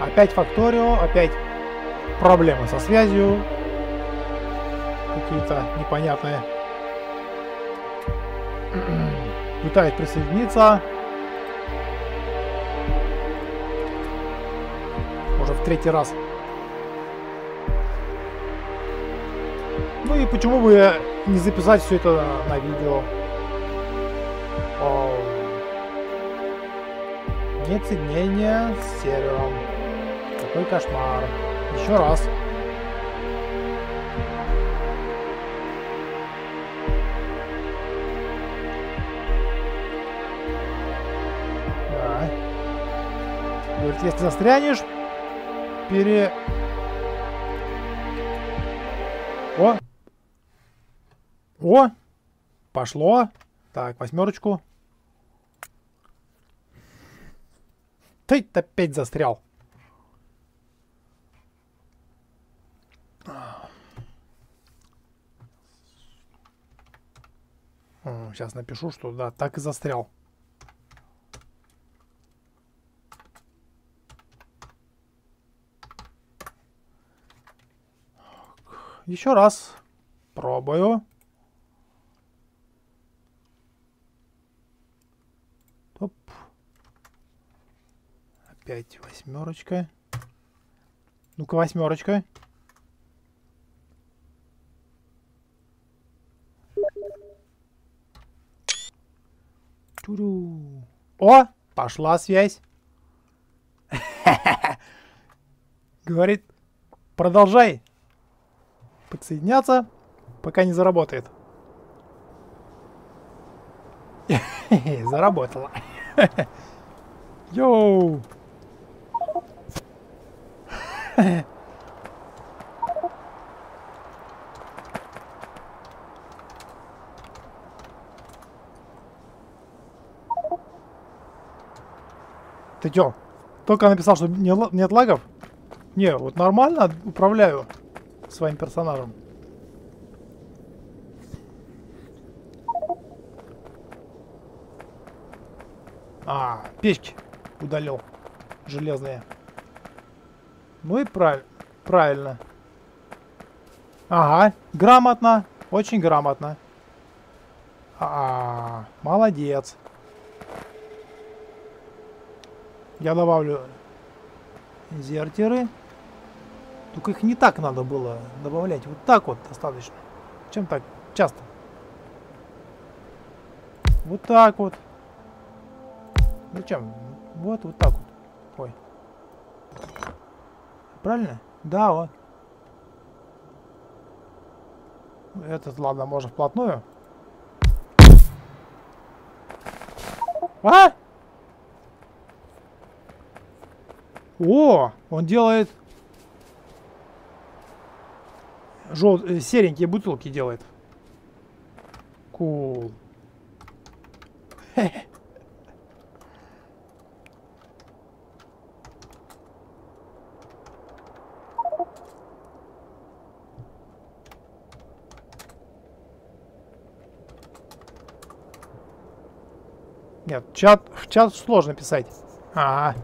Опять факторио, опять проблемы со связью. Какие-то непонятные. Пытаюсь присоединиться. Уже в третий раз. Ну и почему бы не записать все это на видео? Нет соединения с сервером. Какой кошмар. Еще раз. Да. Говорит, если застрянешь, пере... О! Пошло. Так, восьмерочку. Ты опять застрял. Сейчас напишу, что да, так и застрял. Еще раз пробую. Опять восьмерочка. Ну-ка, восьмерочка. Тюрю. О, пошла связь. Говорит, продолжай подсоединяться, пока не заработает. Заработала. Йоу. Ты чё? Только написал, что нет лагов? Не, вот нормально управляю своим персонажем. А, печки удалил. Железные. Ну и правильно. Правильно. Ага, грамотно. Очень грамотно. А, -а, -а молодец. Я добавлю зертеры. Только их не так надо было добавлять. Вот так вот достаточно. Чем так часто? Вот так вот. Зачем? Вот, вот так вот. Ой. Правильно? Да, вот. Этот, ладно, можно вплотную. А! О, он делает жел... Э, серенькие бутылки делает. Кул. Cool. Нет, чат, в чат сложно писать. Ага.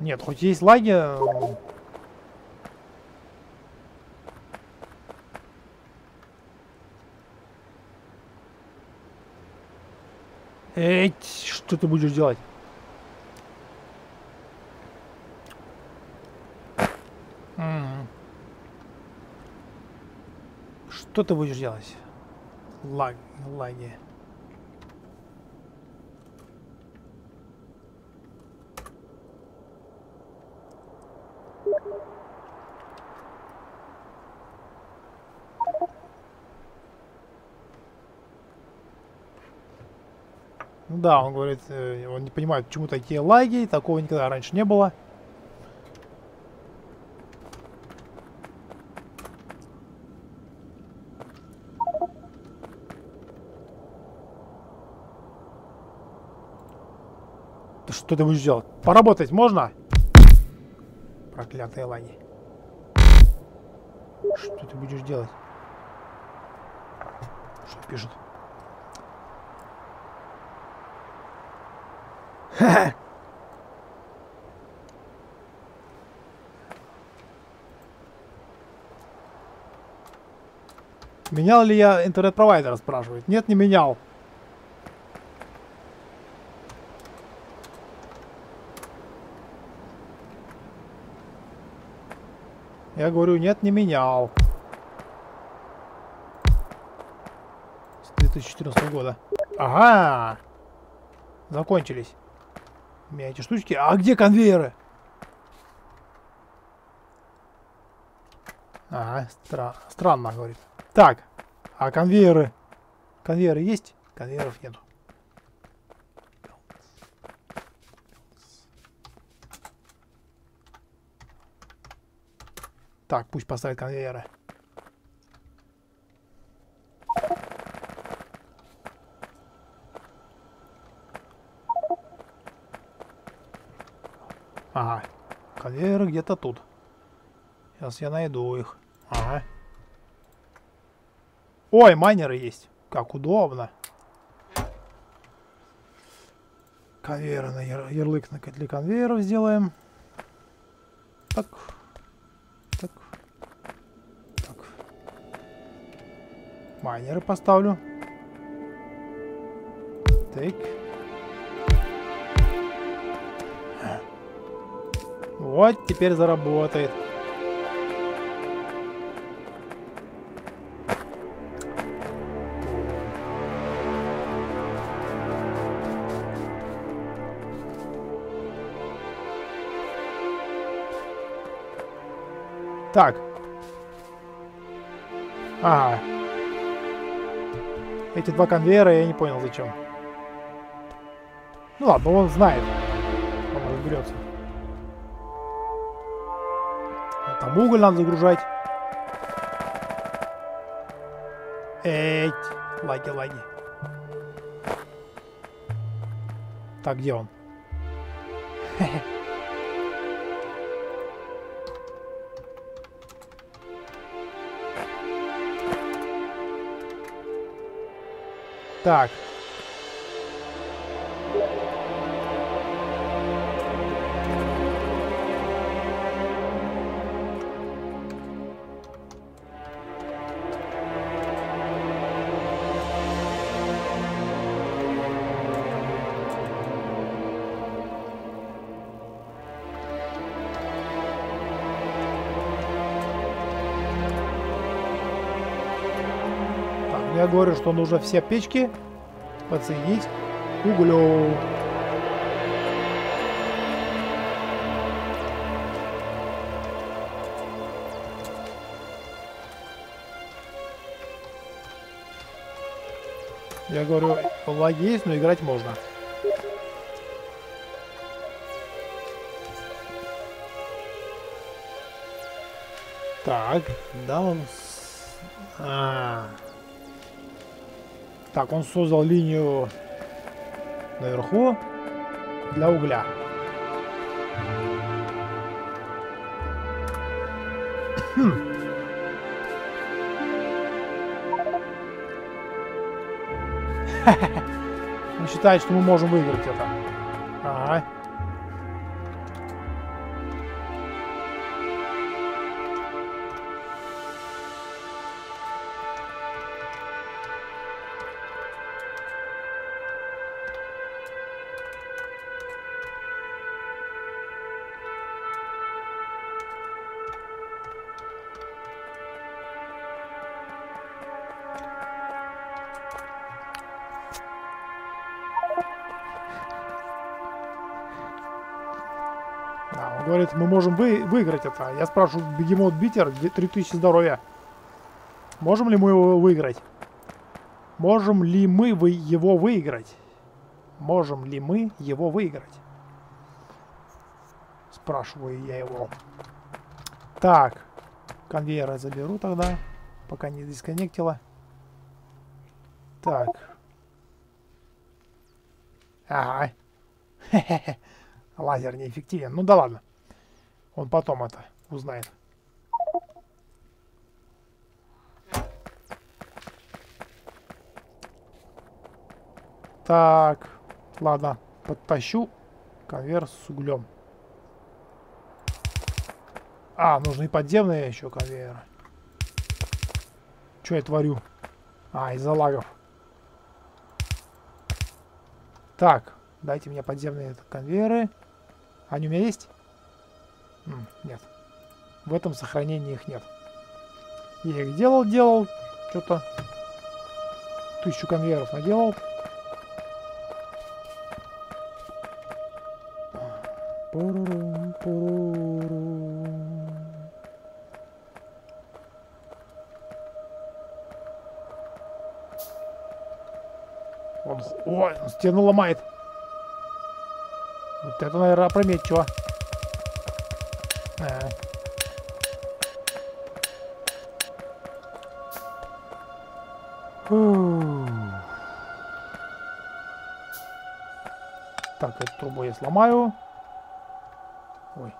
Нет, хоть есть лаги... Эй, что ты будешь делать? Что ты будешь делать? Лаг, лаги. Ну да, он говорит, э, он не понимает, почему такие лаги, такого никогда раньше не было. Что ты будешь делать? Поработать можно? Проклятые лаги. Что ты будешь делать? Что пишет? Менял ли я интернет-провайдер, спрашивает. Нет, не менял. Я говорю, нет, не менял. С 2014 года. Ага. Закончились. У меня эти штучки. А где конвейеры? Ага, стра странно, говорит. Так, а конвейеры? Конвейеры есть? Конвейеров нету. Так, пусть поставит конвейеры. Ага, конвейеры где-то тут. Сейчас я найду их. Ага. Ой, майнеры есть. Как удобно. Конвейеры ярлык для конвейеров сделаем. Так. Так. Так. Майнеры поставлю. Так. Вот, теперь заработает. Так. Ага. Эти два конвейера я не понял зачем. Ну ладно, он знает. Он разберется. Там уголь надо загружать. Эть. Лаги, лаги. Так, где он? Так. Я говорю, что нужно все печки подсоединить к углю. Я говорю, лаги есть, но играть можно. Так, да, он... А -а -а. Так, он создал линию наверху для угля. Хм. Он считает, что мы можем выиграть это. Ага. Говорит, мы можем вы, выиграть это. Я спрашиваю, бегемот битер, 3000 здоровья. Можем ли мы его выиграть? Можем ли мы вы его выиграть? Можем ли мы его выиграть? Спрашиваю я его. Так, конвейера заберу тогда, пока не дисконнектила. Так. Ага. Лазер неэффективен. Ну да ладно. Он потом это узнает. Так, ладно, подтащу конвейер с углем. А, нужны подземные еще конвейеры. Что я творю? А, из-за лагов. Так, дайте мне подземные конвейеры. Они у меня есть? Нет. В этом сохранении их нет. Я их делал, делал. Что-то тысячу конвейеров наделал. Он, ой, он стену ломает. Вот это, наверное, опрометчиво. Фу. Так, эту трубу я сломаю. Ой.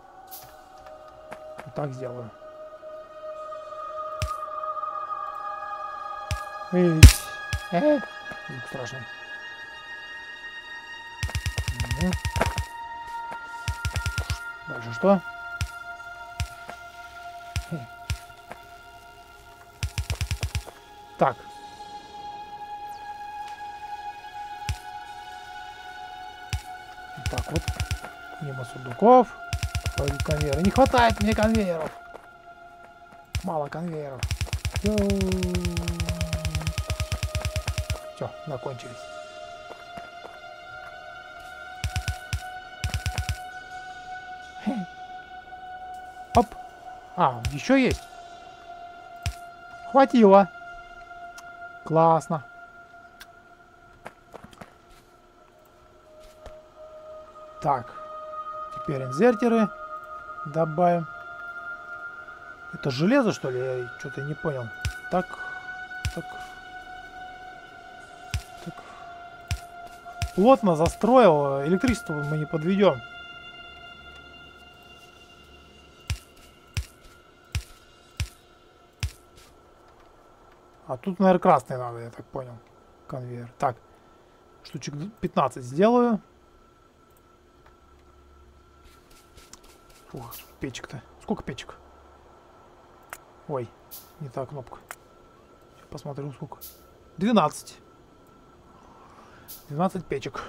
Вот так сделаю. Эй. Э, звук страшный. Дальше что? Так. Так вот. Мимо сундуков. Конвейеры. Не хватает мне конвейеров. Мало конвейеров. Все, закончились. Оп. А, еще есть. Хватило. Классно. Так. Теперь инвертеры добавим. Это железо, что ли? Я что-то не понял. Так. Так. Так. Плотно застроил. Электричество мы не подведем. Тут, наверное, красный надо, я так понял. Конвейер. Так. Штучек 15 сделаю. Фух, печек-то. Сколько печек? Ой, не та кнопка. Сейчас посмотрю, сколько. 12. 12 печек.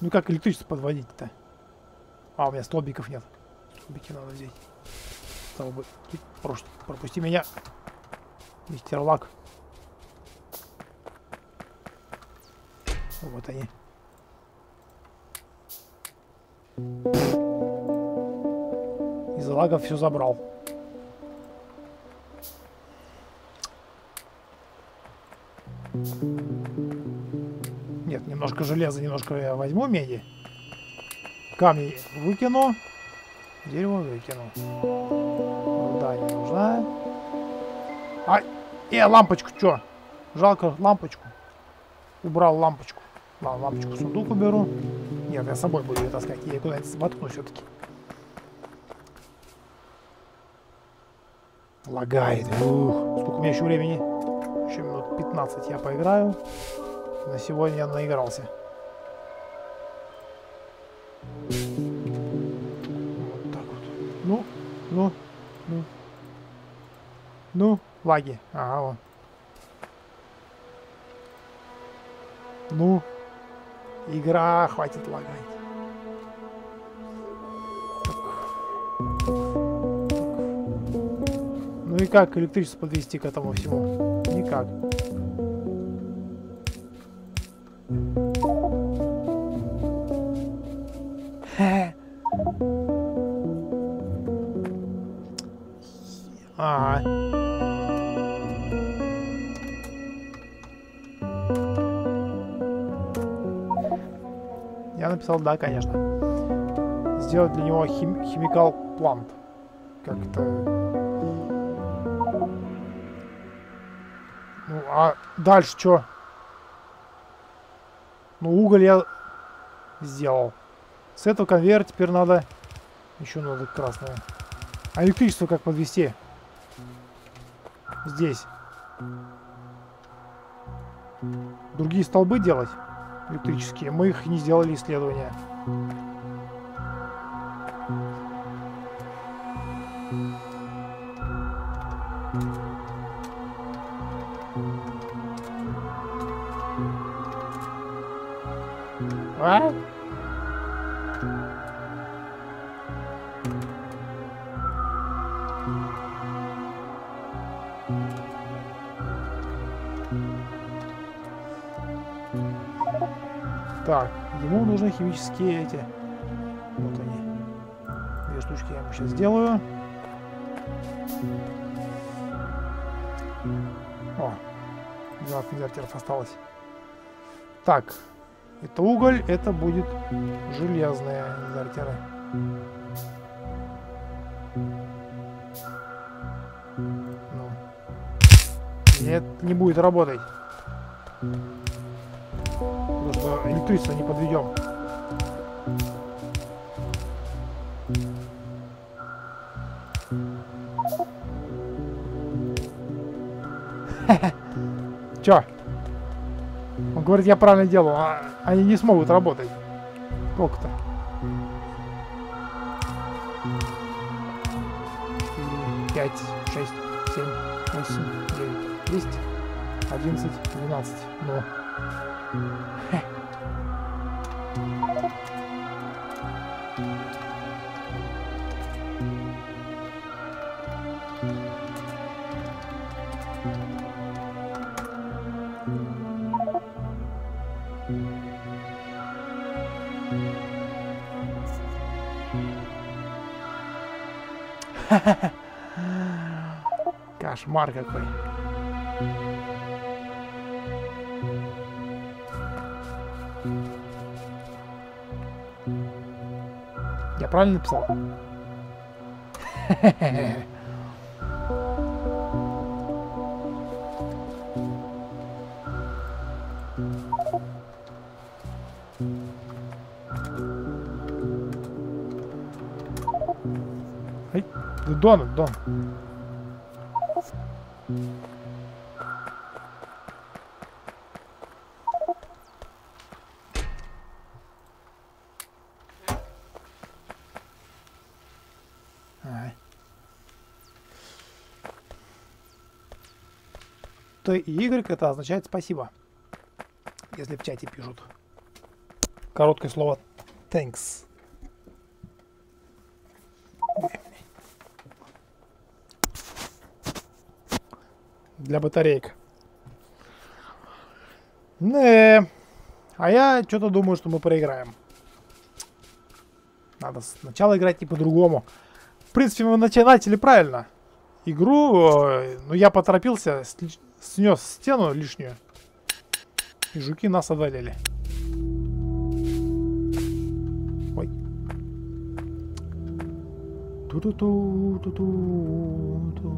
Ну как электричество подводить-то? А, у меня столбиков нет. Столбики надо взять. Столбы. Прош... Пропусти меня. Мистер Лак. Вот они. Из лагов все забрал. Нет, немножко железа, немножко я возьму меди. Камни выкину. Дерево выкину. Руда не нужна. Ай! Э, лампочку, чё? Жалко лампочку. Убрал лампочку. Ладно, лампочку в сундук уберу. Нет, я с собой буду ее таскать. Я куда-нибудь воткну все-таки. Лагает. Ух, сколько у меня еще времени? Еще минут 15 я поиграю. На сегодня я наигрался. Ну. Ну, лаги. Ага, вон. Ну, игра, хватит лагать. Ну и как электричество подвести к этому всему? Никак. Написал, да, конечно. Сделать для него хим химикал плант. Как это... Ну, а дальше что? Ну, уголь я сделал. С этого конвейера теперь надо... Еще надо красное. А электричество как подвести? здесь другие столбы делать электрические. Мы их не сделали исследования. Химические эти. Вот они. Две штучки я ему сейчас сделаю. О, 12 инвертеров осталось. Так, это уголь, это будет железные инвертеры. Ну. Нет, не будет работать. Потому что электричество не подведем. Чё? Он говорит, я правильно делаю, а они не смогут работать. Сколько-то? Пять, шесть, семь, восемь, девять, десять, одиннадцать, двенадцать. Ну. Кошмар какой. Я правильно написал? Дон, Дон. И Y это означает спасибо. Если в чате пишут. Короткое слово thanks. Для батареек. Не. А я что-то думаю, что мы проиграем. Надо сначала играть не по-другому. В принципе, мы начинатели правильно. Игру, э, но я поторопился, снес стену лишнюю. И жуки нас одолели. Ой. Ту-ту-ту, ту-ту-ту.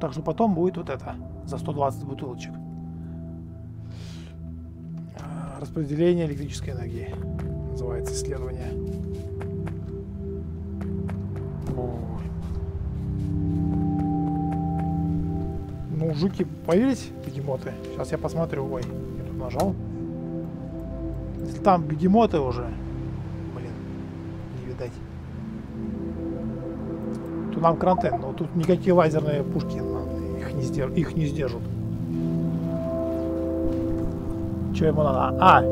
Так что потом будет вот это. За 120 бутылочек. Распределение электрической энергии. Называется исследование. Ну, жуки появились, бегемоты. Сейчас я посмотрю. Ой, я тут нажал. Если там бегемоты уже, блин, не видать. То нам карантин, но тут никакие лазерные пушки их не, сдер... их не сдержат. Че ему надо? А!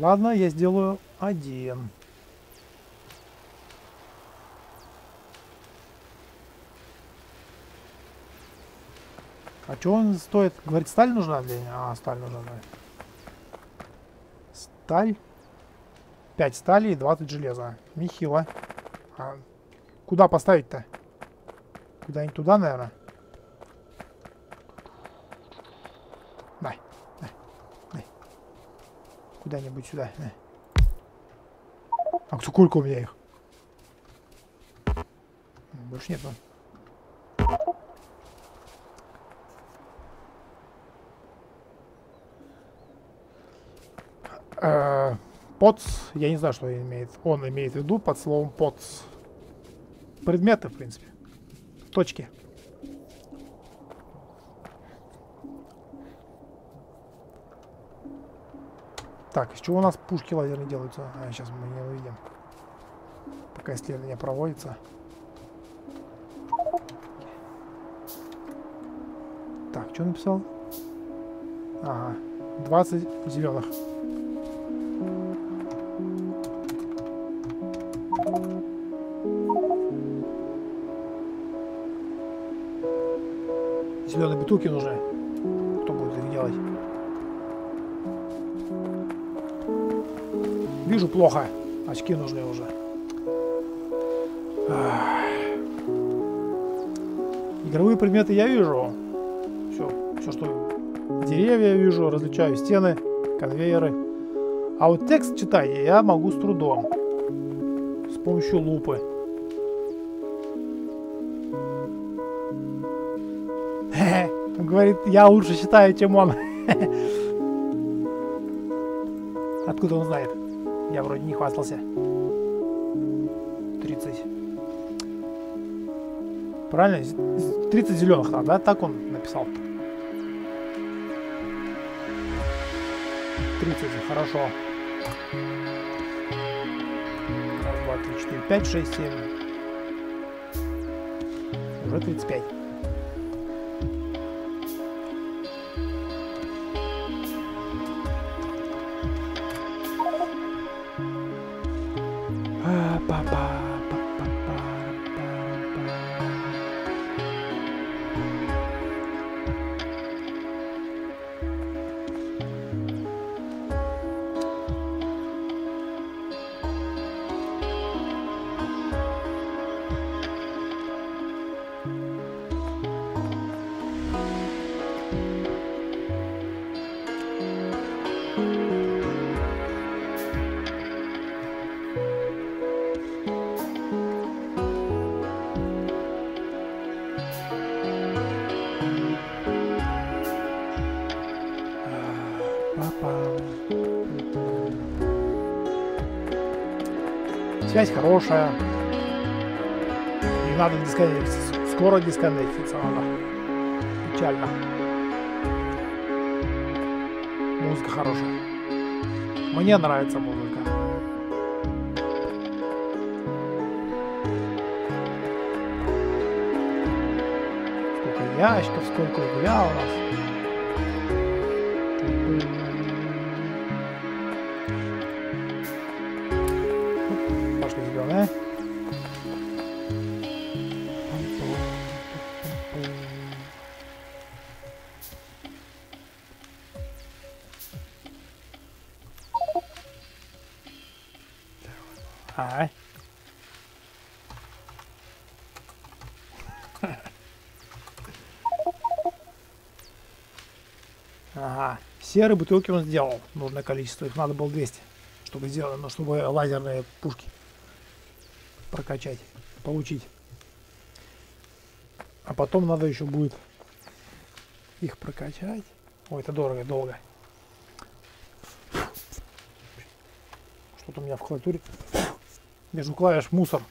Ладно, я сделаю один. А что он стоит? Говорит, сталь нужна для А, сталь нужна. Да. Сталь. 5 стали и 20 железа. Нехило. А куда поставить-то? Куда-нибудь туда, наверное? Куда-нибудь сюда. А сколько у меня их? Больше нет. Ну. Э, поц, я не знаю, что имеет, он имеет в виду под словом поц. Предметы, в принципе. Точки. Так, из чего у нас пушки лазерные делаются? А, сейчас мы не увидим. Пока исследование проводится. Так, что написал? Ага, 20 зеленых. Зеленые бутылки нужны. Вижу плохо. Очки нужны уже. Игровые предметы я вижу. Все, все что деревья вижу, различаю стены, конвейеры. А вот текст читать я могу с трудом. С помощью лупы. Он говорит, я лучше считаю, чем он. Откуда он знает? Я вроде не хвастался. 30. Правильно? 30 зеленых надо, да? Так он написал. 30, хорошо. Раз, два, три, четыре, пять, шесть, семь. Уже 35. Связь хорошая. Не надо дисконнектиться. Скоро дисконнектиться надо. Печально. Музыка хорошая. Мне нравится музыка. Сколько ящиков, сколько угля у нас. Ай. Ага. Серые бутылки он сделал. Нужное количество. Их надо было 200, чтобы сделать, ну, чтобы лазерные пушки прокачать, получить. А потом надо еще будет их прокачать. Ой, это дорого, долго. Что-то у меня в клавиатуре между клавиш мусор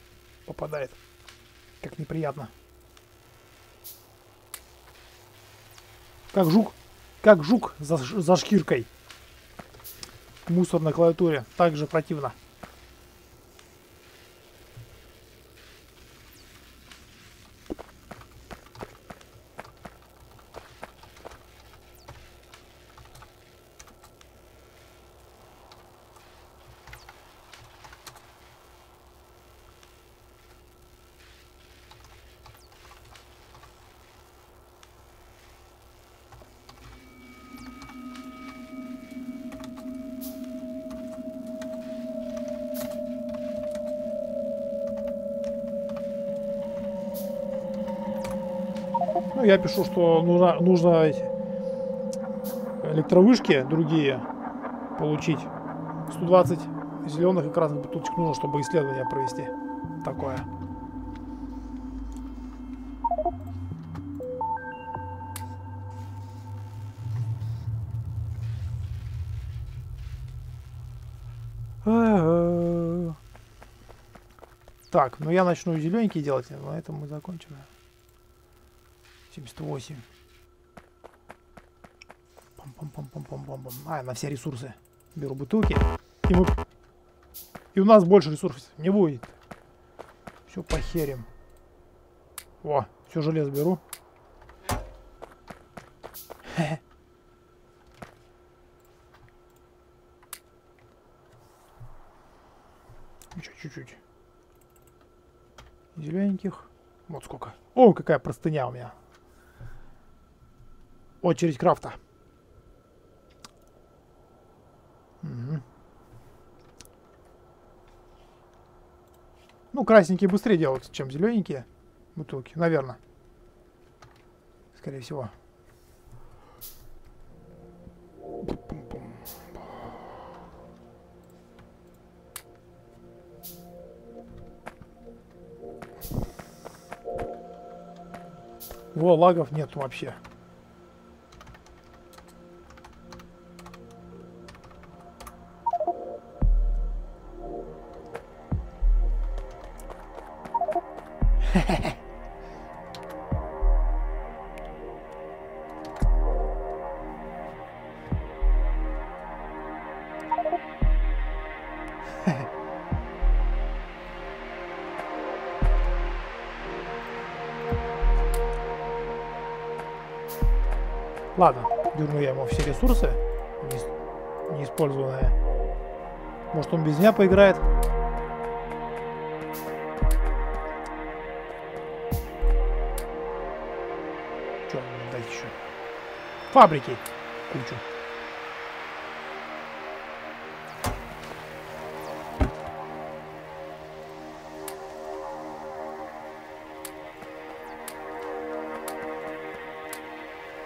попадает. Как неприятно. Как жук. Как жук за, за шкиркой. Мусор на клавиатуре. Так же противно. Я пишу, что нужно, нужно электровышки другие получить. 120 зеленых и красных бутылочек нужно, чтобы исследование провести. Такое. Так, ну я начну зелененькие делать, на этом мы закончим. 78. Пам -пам -пам -пам -пам -пам -пам. А, на все ресурсы. Беру бутылки. И мы... И у нас больше ресурсов не будет. Все похерим. О, все железо беру. Еще чуть-чуть. Зелененьких. Вот сколько. О, какая простыня у меня. Очередь крафта. Угу. Ну, красненькие быстрее делаются, чем зелененькие бутылки, наверное. Скорее всего. Во, лагов нет вообще. Ладно, дерну я ему все ресурсы, не, неиспользованные. Может он без меня поиграет? Фабрики кучу.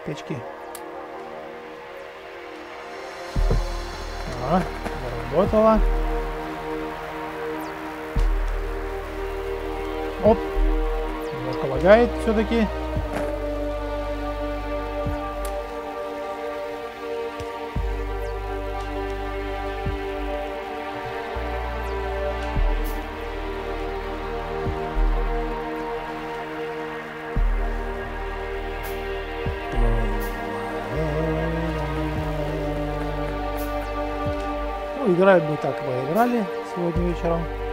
Печки. Ага, заработала. Оп. Немножко лагает все-таки. Сегодня вечером.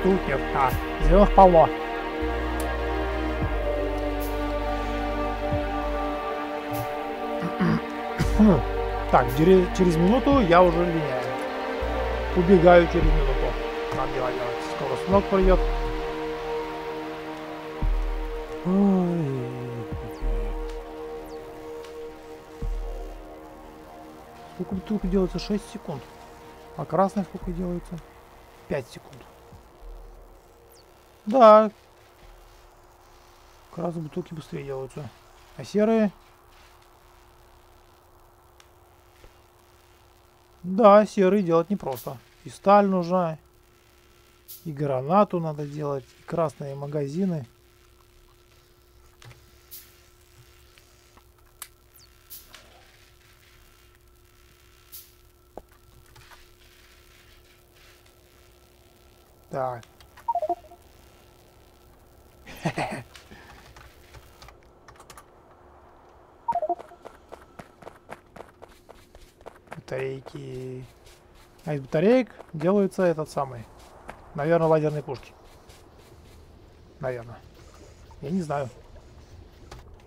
Красных бутылок нет. А, зеленых полно. Так, через, минуту я уже линяю. Убегаю через минуту. Надо делать, делать. Скоро сног придет. Сколько бутылок делается? 6 секунд. А красных сколько делается? 5 секунд. Да. Красные бутылки быстрее делаются. А серые? Да, серые делать непросто. И сталь нужна. И гранату надо делать. И красные магазины. Так. батарейки. А из батареек делаются этот самый. Наверное, лазерные пушки. Наверное. Я не знаю.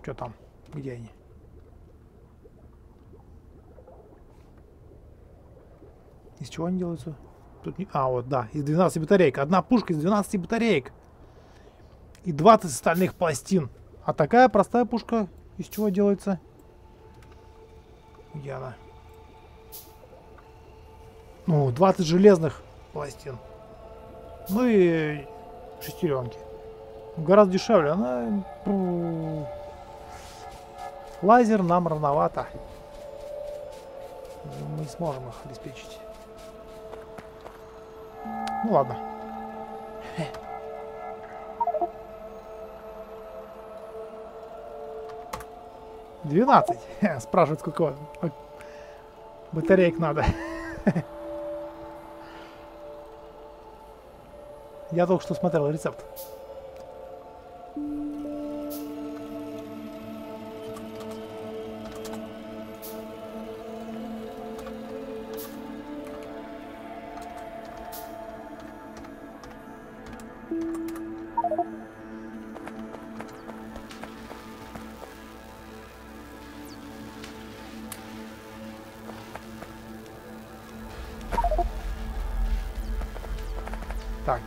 Что там? Где они? Из чего они делаются? Тут не... А, вот, да. Из 12 батареек. Одна пушка из 12 батареек. И 20 стальных пластин. А такая простая пушка из чего делается? Где она? Ну, 20 железных пластин. Ну и шестеренки. Гораздо дешевле. Она... Лазер нам рановато. Мы не сможем их обеспечить. Ну ладно. 12. Спрашивают, сколько батареек надо. Я только что смотрел рецепт.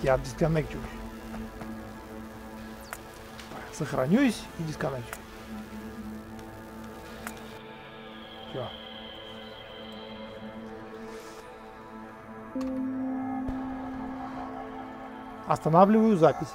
Я дисконнекчусь. Сохранюсь и дисконнекчу. Все. Останавливаю запись.